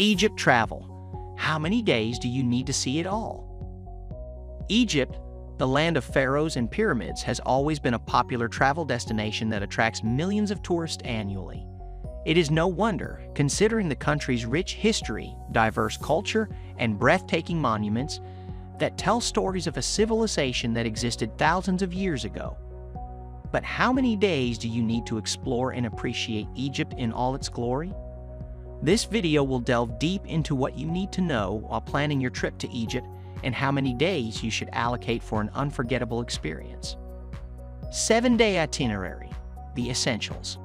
Egypt travel. How many days do you need to see it all? Egypt, the land of pharaohs and pyramids, has always been a popular travel destination that attracts millions of tourists annually. It is no wonder, considering the country's rich history, diverse culture, and breathtaking monuments, that tell stories of a civilization that existed thousands of years ago. But how many days do you need to explore and appreciate Egypt in all its glory? This video will delve deep into what you need to know while planning your trip to Egypt and how many days you should allocate for an unforgettable experience. 7-day itinerary, the essentials.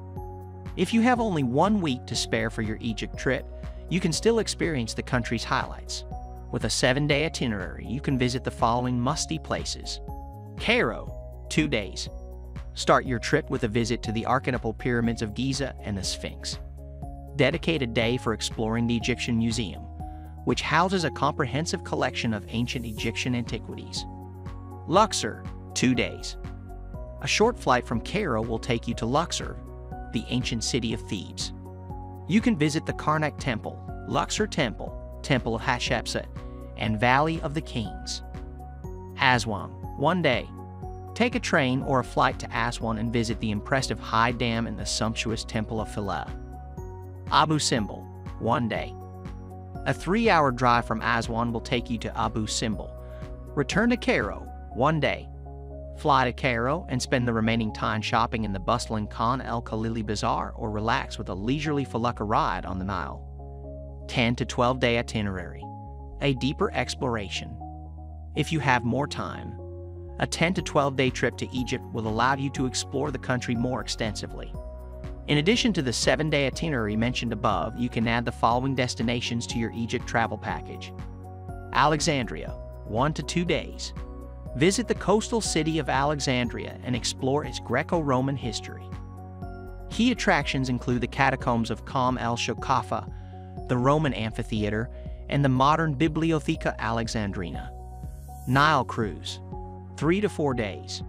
If you have only one week to spare for your Egypt trip, you can still experience the country's highlights. With a 7-day itinerary, you can visit the following musty places. Cairo, 2 days. Start your trip with a visit to the Archetypal Pyramids of Giza and the Sphinx. Dedicate a day for exploring the Egyptian Museum, which houses a comprehensive collection of ancient Egyptian antiquities. Luxor, 2 days. A short flight from Cairo will take you to Luxor, the ancient city of Thebes. You can visit the Karnak Temple, Luxor Temple, Temple of Hatshepsut, and Valley of the Kings. Aswan, one day. Take a train or a flight to Aswan and visit the impressive High Dam and the sumptuous Temple of Philae. Abu Simbel, one day. A three hour drive from Aswan will take you to Abu Simbel. Return to Cairo, one day. Fly to Cairo and spend the remaining time shopping in the bustling Khan el Khalili Bazaar or relax with a leisurely felucca ride on the Nile. 10 to 12 day itinerary. A deeper exploration. If you have more time, a 10 to 12 day trip to Egypt will allow you to explore the country more extensively. In addition to the seven day itinerary mentioned above, you can add the following destinations to your Egypt travel package Alexandria, one to two days. Visit the coastal city of Alexandria and explore its Greco Roman history. Key attractions include the catacombs of Kom el Shoqafa, the Roman amphitheater, and the modern Bibliotheca Alexandrina. Nile Cruise, three to four days.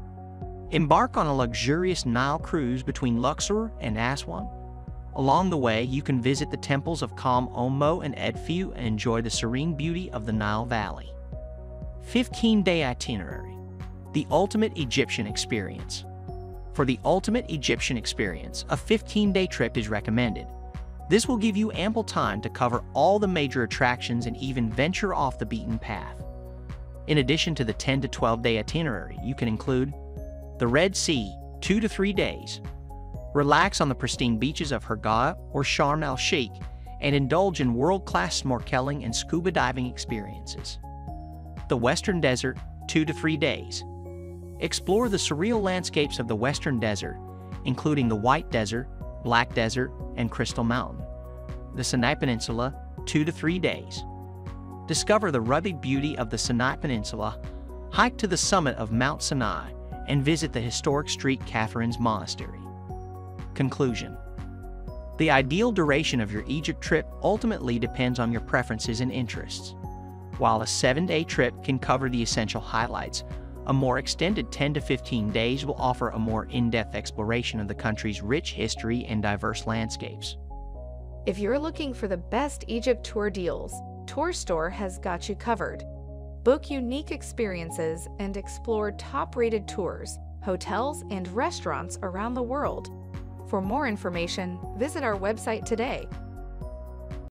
Embark on a luxurious Nile cruise between Luxor and Aswan. Along the way, you can visit the temples of Kom Ombo and Edfu and enjoy the serene beauty of the Nile Valley. 15-day itinerary. The ultimate Egyptian experience. For the ultimate Egyptian experience, a 15-day trip is recommended. This will give you ample time to cover all the major attractions and even venture off the beaten path. In addition to the 10 to 12 day itinerary, you can include the Red Sea, 2 to 3 days. Relax on the pristine beaches of Hurghada or Sharm el Sheikh and indulge in world class snorkeling and scuba diving experiences. The Western Desert, 2 to 3 days. Explore the surreal landscapes of the Western Desert, including the White Desert, Black Desert, and Crystal Mountain. The Sinai Peninsula, 2 to 3 days discover the rugged beauty of the Sinai Peninsula, hike to the summit of Mount Sinai, and visit the historic St. Catherine's Monastery. Conclusion The ideal duration of your Egypt trip ultimately depends on your preferences and interests. While a seven day trip can cover the essential highlights, a more extended 10 to 15 days will offer a more in depth exploration of the country's rich history and diverse landscapes. If you're looking for the best Egypt tour deals, Tourz Store has got you covered. Book unique experiences and explore top rated tours, hotels, and restaurants around the world. For more information, visit our website today